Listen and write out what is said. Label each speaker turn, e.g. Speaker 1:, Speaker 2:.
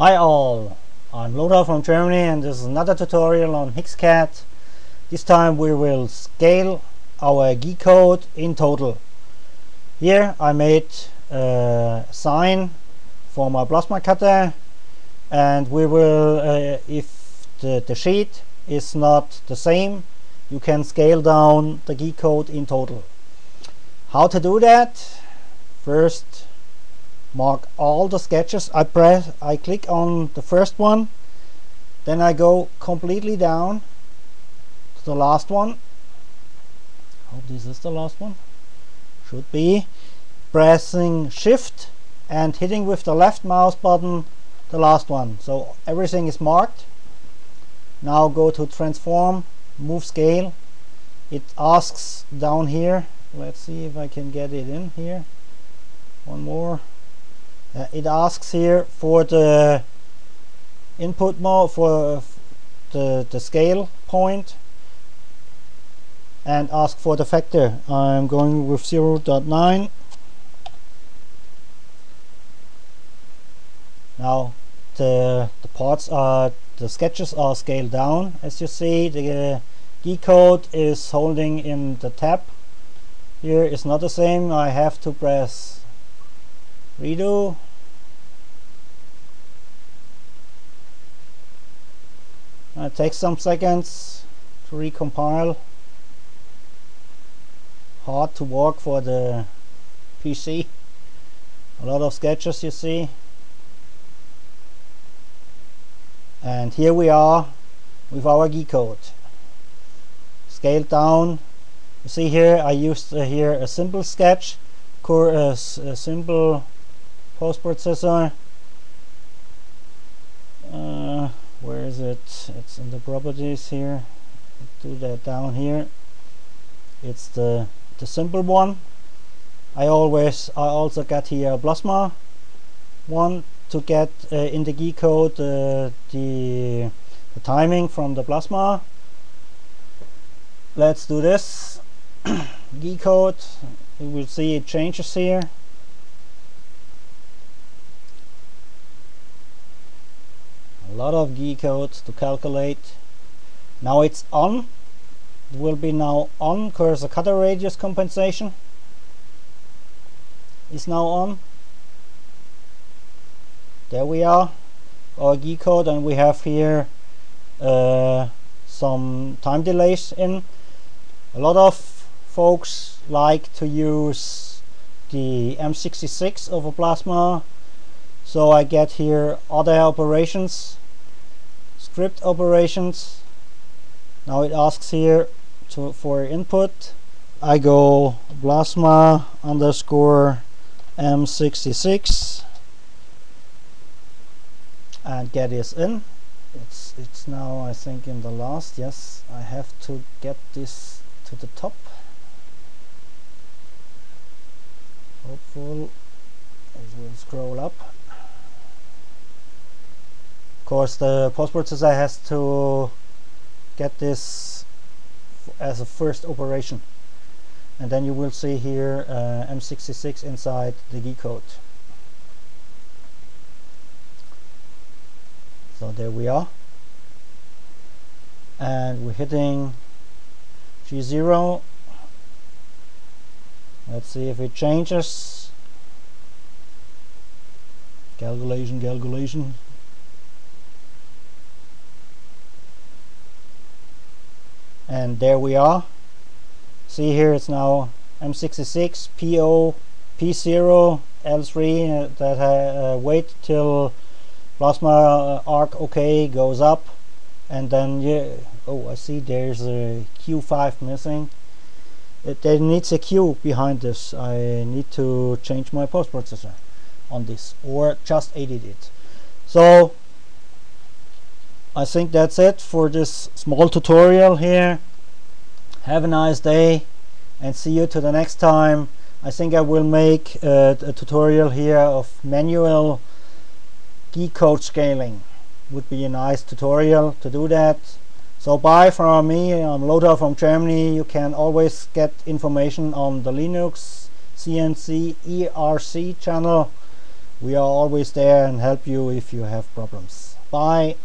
Speaker 1: Hi all, I'm Lothar from Germany and this is another tutorial on HeeksCAD. This time we will scale our G code in total. Here I made a sign for my plasma cutter and we will, uh, if the, the sheet is not the same, you can scale down the G code in total. How to do that? First mark all the sketches. I press I click on the first one. Then I go completely down to the last one. Hope this is the last one. Should be. Pressing shift and hitting with the left mouse button the last one. So everything is marked. Now go to transform move scale. It asks down here. Let's see if I can get it in here. One more uh, it asks here for the input mode for the, the scale point and ask for the factor. I'm going with 0 0.9 now the, the parts are the sketches are scaled down. As you see the uh, G code is holding in the tab. Here is not the same. I have to press redo it takes some seconds to recompile. Hard to work for the PC a lot of sketches you see. And here we are with our G code. Scaled down. You see here I used uh, here a simple sketch core uh, a simple post processor uh, where is it? It's in the properties here. Do that down here. It's the the simple one. I always I also got here a plasma one to get uh, in the G code uh, the, the timing from the plasma. Let's do this. G code. You will see it changes here lot of G codes to calculate. Now it's on. It will be now on because the cutter radius compensation is now on. There we are our G code and we have here uh, some time delays in. A lot of folks like to use the M66 over plasma. So I get here other operations script operations. Now it asks here to for input. I go plasma underscore m66 and get this in. It's it's now I think in the last. Yes I have to get this to the top. Hopeful it will scroll up course the post processor has to get this as a first operation. And then you will see here uh, M66 inside the G code. So there we are. And we're hitting G0 let's see if it changes. Calculation calculation and there we are. See here it's now M66 PO P0 L3 uh, that uh, wait till plasma uh, arc OK goes up. And then yeah oh I see there's a Q5 missing. It, there needs a Q behind this. I need to change my post processor on this or just edit it. So I think that's it for this small tutorial here. Have a nice day and see you to the next time. I think I will make a, a tutorial here of manual G code scaling. Would be a nice tutorial to do that. So bye from me. I'm Lothar from Germany. You can always get information on the Linux CNC IRC channel. We are always there and help you if you have problems. Bye